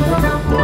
Bye.